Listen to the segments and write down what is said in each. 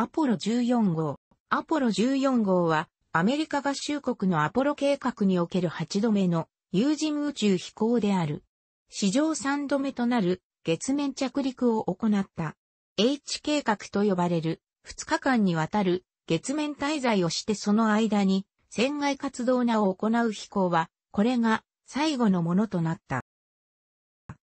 アポロ14号。アポロ14号は、アメリカ合衆国のアポロ計画における8度目の有人宇宙飛行である。史上3度目となる月面着陸を行った。H 計画と呼ばれる2日間にわたる月面滞在をしてその間に船外活動なを行う飛行は、これが最後のものとなった。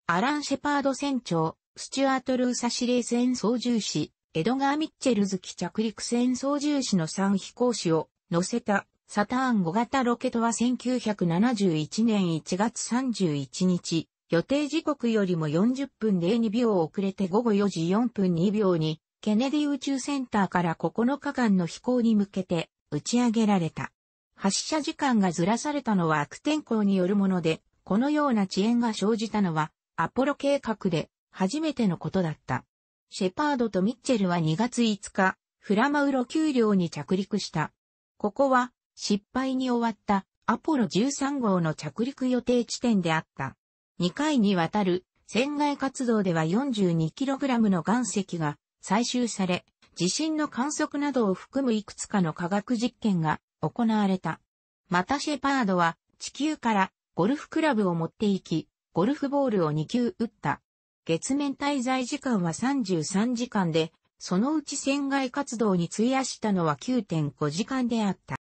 アラン・シェパード船長、スチュアート・ルーサ司令船操縦士、エドガー・ミッチェルズ機着陸船操縦士の3飛行士を乗せたサターン5型ロケットは1971年1月31日、予定時刻よりも40分02秒遅れて午後4時4分2秒に、ケネディ宇宙センターから9日間の飛行に向けて打ち上げられた。発射時間がずらされたのは悪天候によるもので、このような遅延が生じたのは、アポロ計画で初めてのことだった。シェパードとミッチェルは2月5日、フラマウロ丘陵に着陸した。ここは失敗に終わったアポロ13号の着陸予定地点であった。2回にわたる船外活動では 42kg の岩石が採集され、地震の観測などを含むいくつかの科学実験が行われた。またシェパードは地球からゴルフクラブを持って行き、ゴルフボールを2球打った。月面滞在時間は33時間で、そのうち船外活動に費やしたのは9.5時間であった。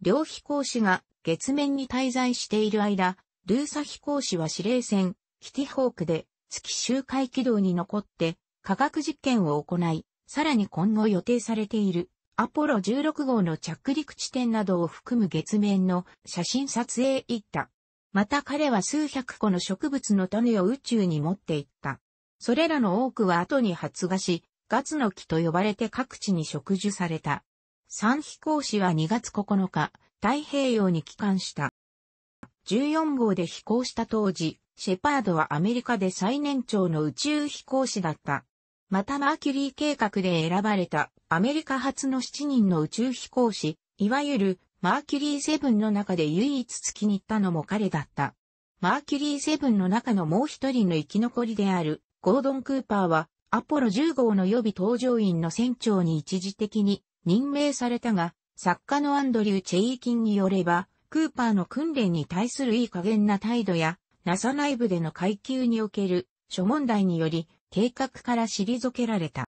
両飛行士が月面に滞在している間、ルーサ飛行士は司令船、キティホークで月周回軌道に残って科学実験を行い、さらに今後予定されているアポロ16号の着陸地点などを含む月面の写真撮影行った。また彼は数百個の植物の種を宇宙に持って行った。それらの多くは後に発芽し、ガツの木と呼ばれて各地に植樹された。三飛行士は2月9日、太平洋に帰還した。14号で飛行した当時、シェパードはアメリカで最年長の宇宙飛行士だった。またマーキュリー計画で選ばれたアメリカ初の7人の宇宙飛行士、いわゆるマーキュリーセブンの中で唯一月に行ったのも彼だった。マーキュリーセブンの中のもう一人の生き残りであるゴードン・クーパーはアポロ10号の予備搭乗員の船長に一時的に任命されたが、作家のアンドリュー・チェイキンによれば、クーパーの訓練に対するいい加減な態度や、NASA 内部での階級における諸問題により、計画から退けられた。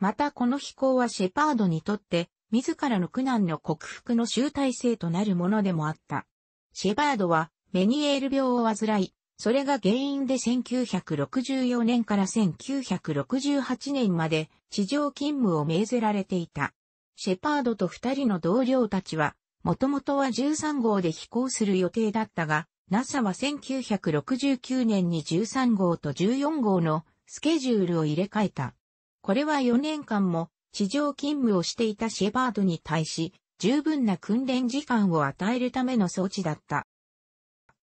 またこの飛行はシェパードにとって、自らの苦難の克服の集大成となるものでもあった。シェパードはメニエール病を患い、それが原因で1964年から1968年まで地上勤務を命ぜられていた。シェパードと二人の同僚たちはもともとは13号で飛行する予定だったが、NASA は1969年に13号と14号のスケジュールを入れ替えた。これは4年間も地上勤務をしていたシェパードに対し、十分な訓練時間を与えるための装置だった。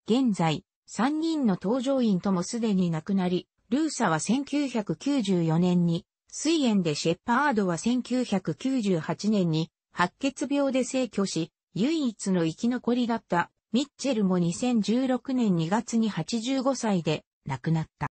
現在、3人の搭乗員ともすでに亡くなり、ルーサは1994年に、水炎でシェパードは1998年に白血病で逝去し、唯一の生き残りだったミッチェルも2016年2月に85歳で亡くなった。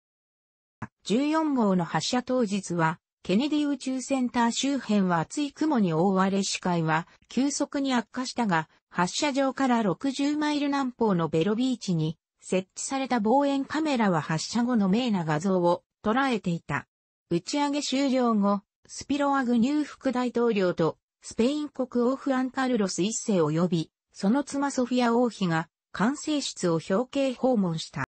14号の発射当日は、ケネディ宇宙センター周辺は厚い雲に覆われ視界は急速に悪化したが、発射場から60マイル南方のベロビーチに設置された望遠カメラは発射後の明な画像を捉えていた。打ち上げ終了後、スピロアグニュー副大統領とスペイン国王フアンカルロス一世を呼び、その妻ソフィア王妃が管制室を表敬訪問した。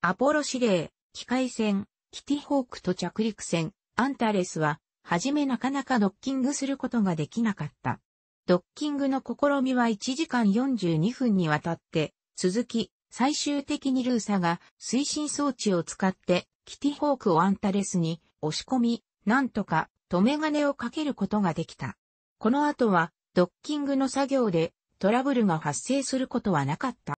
アポロ司令、機械船、キティホークと着陸船、アンタレスは、はじめなかなかドッキングすることができなかった。ドッキングの試みは1時間42分にわたって続き、最終的にルーサが推進装置を使ってキティホークをアンタレスに押し込み、なんとか止め金をかけることができた。この後は、ドッキングの作業でトラブルが発生することはなかった。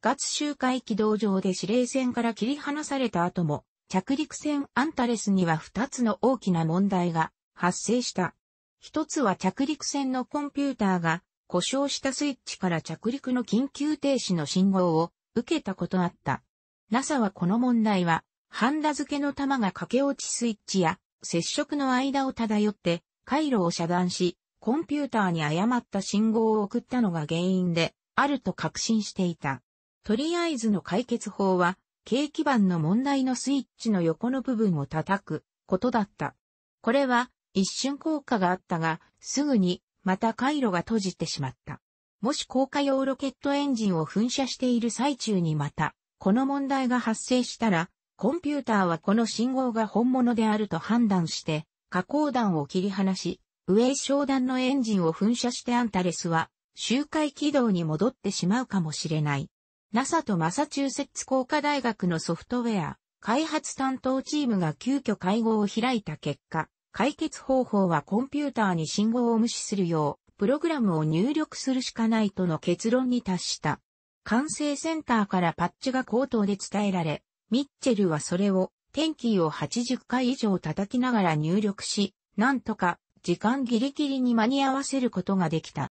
ガツ周回軌道上で指令船から切り離された後も、着陸船アンタレスには2つの大きな問題が発生した。一つは着陸船のコンピューターが故障したスイッチから着陸の緊急停止の信号を受けたことあった。NASA はこの問題は、ハンダ付けの弾が駆け落ちスイッチや接触の間を漂って回路を遮断し、コンピューターに誤った信号を送ったのが原因で、あると確信していた。とりあえずの解決法は、軽基板の問題のスイッチの横の部分を叩くことだった。これは一瞬効果があったが、すぐにまた回路が閉じてしまった。もし高架用ロケットエンジンを噴射している最中にまた、この問題が発生したら、コンピューターはこの信号が本物であると判断して、加工弾を切り離し、上昇弾のエンジンを噴射してアンタレスは、周回軌道に戻ってしまうかもしれない。NASA とマサチューセッツ工科大学のソフトウェア、開発担当チームが急遽会合を開いた結果、解決方法はコンピューターに信号を無視するよう、プログラムを入力するしかないとの結論に達した。完成センターからパッチが口頭で伝えられ、ミッチェルはそれを、テンキーを80回以上叩きながら入力し、なんとか、時間ギリギリに間に合わせることができた。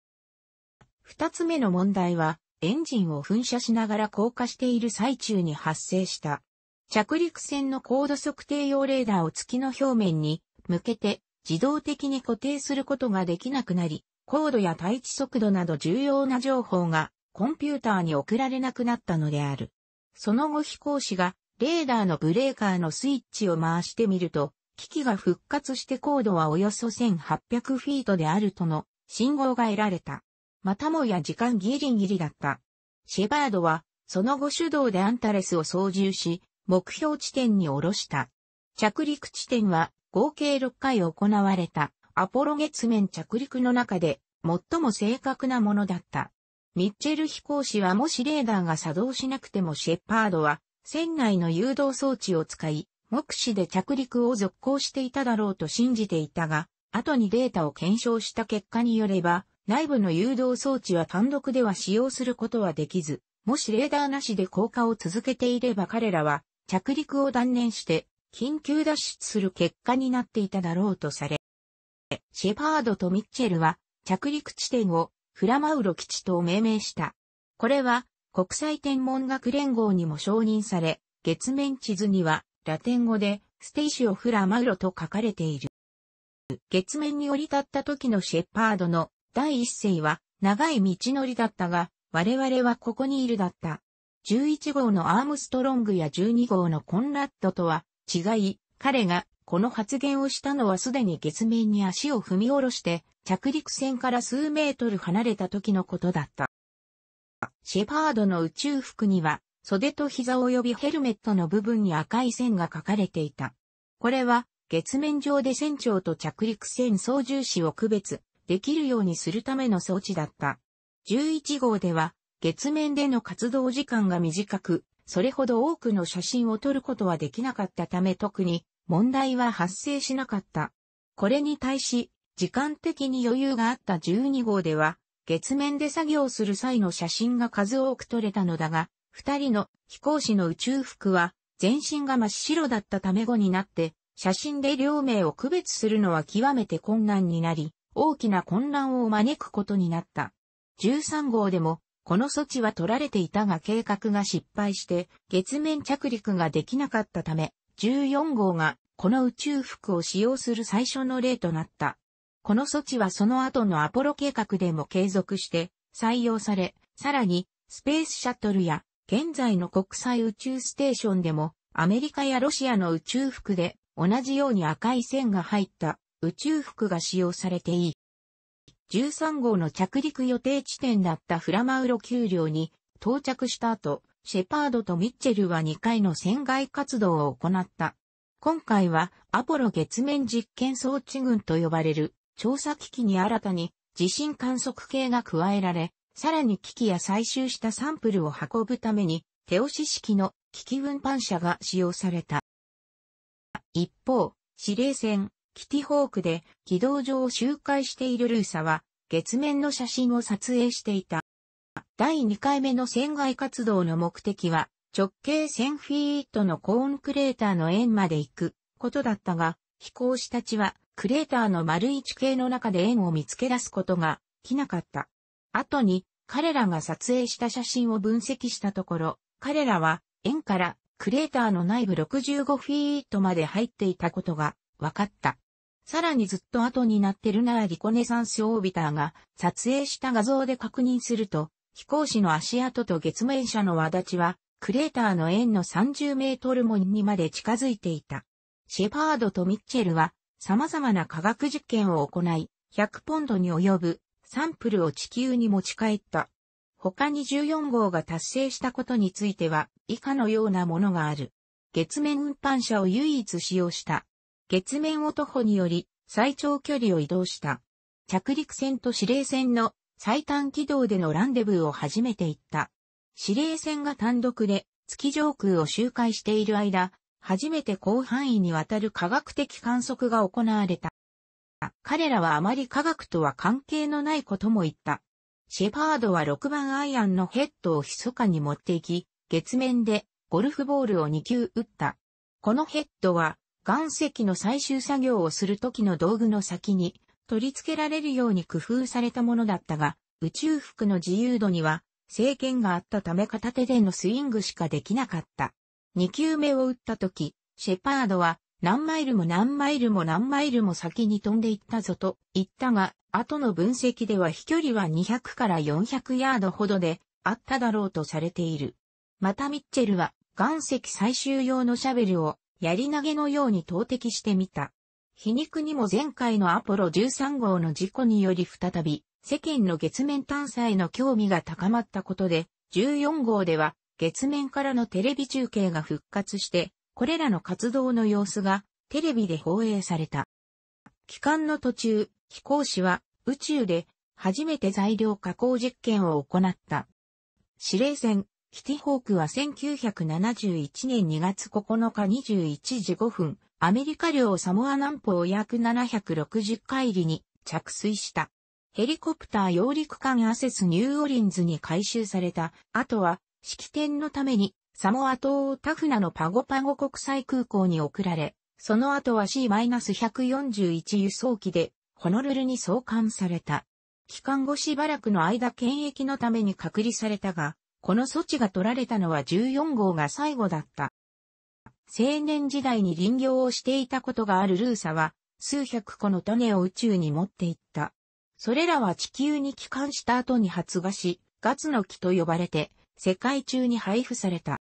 二つ目の問題は、エンジンを噴射しながら降下している最中に発生した。着陸船の高度測定用レーダーを月の表面に向けて自動的に固定することができなくなり、高度や対地速度など重要な情報がコンピューターに送られなくなったのである。その後飛行士がレーダーのブレーカーのスイッチを回してみると、機器が復活して高度はおよそ1800フィートであるとの信号が得られた。またもや時間ギリギリだった。シェバードは、その後手動でアンタレスを操縦し、目標地点に下ろした。着陸地点は合計6回行われたアポロ月面着陸の中で最も正確なものだった。ミッチェル飛行士はもしレーダーが作動しなくてもシェパードは船内の誘導装置を使い、目視で着陸を続行していただろうと信じていたが、後にデータを検証した結果によれば、内部の誘導装置は単独では使用することはできず、もしレーダーなしで降下を続けていれば彼らは着陸を断念して緊急脱出する結果になっていただろうとされ、シェパードとミッチェルは着陸地点をフラマウロ基地と命名した。これは国際天文学連合にも承認され、月面地図にはラテン語でステイシオフラマウロと書かれている。月面に降り立った時のシェパードの第一声は長い道のりだったが、我々はここにいるだった。11号のアームストロングや12号のコンラッドとは違い、彼がこの発言をしたのはすでに月面に足を踏み下ろして着陸船から数メートル離れた時のことだった。シェパードの宇宙服には袖と膝及びヘルメットの部分に赤い線が書かれていた。これは月面上で船長と着陸船操縦士を区別、できるようにするための装置だった。11号では月面での活動時間が短く、それほど多くの写真を撮ることはできなかったため特に問題は発生しなかった。これに対し、時間的に余裕があった12号では、月面で作業する際の写真が数多く撮れたのだが、二人の飛行士の宇宙服は全身が真っ白だったため後になって、写真で両名を区別するのは極めて困難になり、大きな混乱を招くことになった。13号でも、この措置は取られていたが計画が失敗して、月面着陸ができなかったため、14号がこの宇宙服を使用する最初の例となった。この措置はその後のアポロ計画でも継続して採用され、さらにスペースシャトルや現在の国際宇宙ステーションでもアメリカやロシアの宇宙服で同じように赤い線が入った宇宙服が使用されていい。13号の着陸予定地点だったフラマウロ丘陵に到着した後、シェパードとミッチェルは2回の船外活動を行った。今回はアポロ月面実験装置群と呼ばれる調査機器に新たに地震観測計が加えられ、さらに機器や採集したサンプルを運ぶために手押し式の機器運搬車が使用された。一方、司令船キティホークで軌道上を周回しているルーサは月面の写真を撮影していた。第2回目の船外活動の目的は直径1000フィートのコーンクレーターの円まで行くことだったが、飛行士たちはクレーターの丸い地形の中で円を見つけ出すことができなかった。後に彼らが撮影した写真を分析したところ、彼らは円からクレーターの内部65フィートまで入っていたことが分かった。さらにずっと後になってルナーリコネサンスオービターが撮影した画像で確認すると、飛行士の足跡と月面車の輪立ちは、クレーターの円の30メートル門にまで近づいていた。シェパードとミッチェルは、様々な科学実験を行い、100ポンドに及ぶサンプルを地球に持ち帰った。他に14号が達成したことについては、以下のようなものがある。月面運搬車を唯一使用した。月面を徒歩により最長距離を移動した。着陸船と指令船の最短軌道でのランデブーを初めて行った。指令船が単独で月上空を周回している間、初めて広範囲にわたる科学的観測が行われた。彼らはあまり科学とは関係のないことも言った。シェパードは6番アイアンのヘッドを密かに持っていき、月面でゴルフボールを2球打った。このヘッドは岩石の最終作業をする時の道具の先に取り付けられるように工夫されたものだったが、宇宙服の自由度には制限があったため片手でのスイングしかできなかった。2球目を打った時、シェパードは何マイルも何マイルも何マイルも先に飛んでいったぞと言ったが、後の分析では飛距離は200から400ヤードほどであっただろうとされている。またミッチェルは岩石採集用のシャベルを槍投げのように投擲してみた。皮肉にも前回のアポロ13号の事故により再び世間の月面探査への興味が高まったことで、14号では月面からのテレビ中継が復活して、これらの活動の様子がテレビで放映された。期間の途中、飛行士は宇宙で初めて材料加工実験を行った。司令船、キティホークは1971年2月9日21時5分、アメリカ領サモア南方約760海里に着水した。ヘリコプター揚陸艦アセスニューオリンズに回収された後は式典のためにサモア島タフナのパゴパゴ国際空港に送られ、その後は C-141 輸送機でホノルルに送還された。期間後しばらくの間検疫のために隔離されたが、この措置が取られたのは14号が最後だった。青年時代に林業をしていたことがあるルーサは、数百個の種を宇宙に持っていった。それらは地球に帰還した後に発芽し、ガツの木と呼ばれて、世界中に配布された。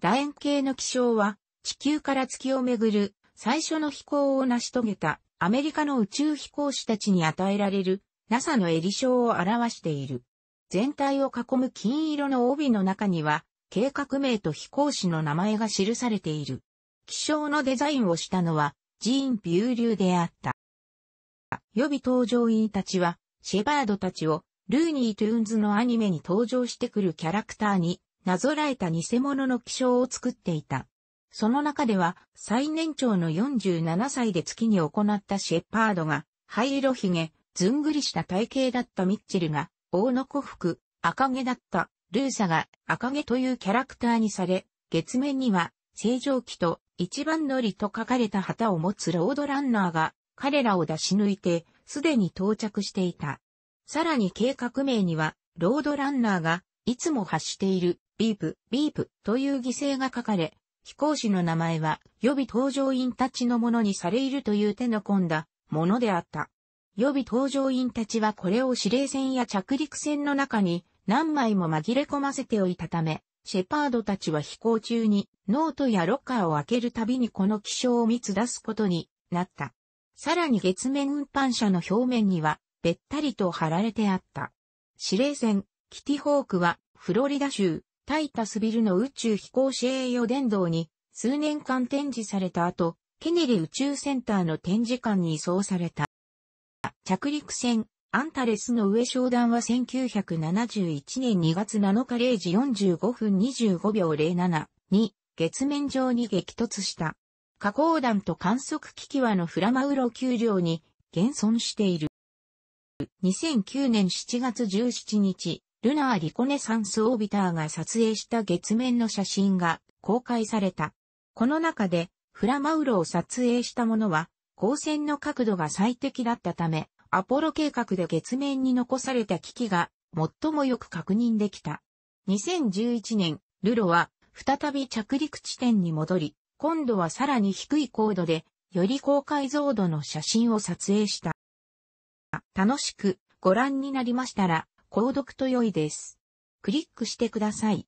楕円形の気象は、地球から月をめぐる最初の飛行を成し遂げたアメリカの宇宙飛行士たちに与えられる NASA の襟章を表している。全体を囲む金色の帯の中には、計画名と飛行士の名前が記されている。徽章のデザインをしたのは、ジーン・ビューリューであった。予備搭乗員たちは、シェパードたちをルーニー・トゥーンズのアニメに登場してくるキャラクターになぞらえた偽物の徽章を作っていた。その中では最年長の47歳で月に行ったシェパードが灰色髭、ずんぐりした体型だったミッチェルが太鼓腹、赤毛だったルーサが赤毛というキャラクターにされ、月面には星条旗と一番乗りと書かれた旗を持つロードランナーが彼らを出し抜いてすでに到着していた。さらに計画名には、ロードランナーがいつも発しているビープ、ビープという擬声が書かれ、飛行士の名前は予備搭乗員たちのものにされるという手の込んだものであった。予備搭乗員たちはこれを指令船や着陸船の中に何枚も紛れ込ませておいたため、シェパードたちは飛行中にノートやロッカーを開けるたびにこの徽章を見つけ出すことになった。さらに月面運搬車の表面にはべったりと貼られてあった。指令船、キティホークは、フロリダ州、タイタスビルの宇宙飛行士栄誉殿堂に、数年間展示された後、ケネリ宇宙センターの展示館に移送された。着陸船、アンタレスの上昇弾は1971年2月7日0時45分25秒07に月面上に激突した。加工弾と観測機器はのフラマウロ丘陵に現存している。2009年7月17日、ルナーリコネサンスオービターが撮影した月面の写真が公開された。この中で、フラマウロを撮影したものは、光線の角度が最適だったため、アポロ計画で月面に残された機器が最もよく確認できた。2011年、ルロは再び着陸地点に戻り、今度はさらに低い高度でより高解像度の写真を撮影した。楽しくご覧になりましたら、購読と良いです。クリックしてください。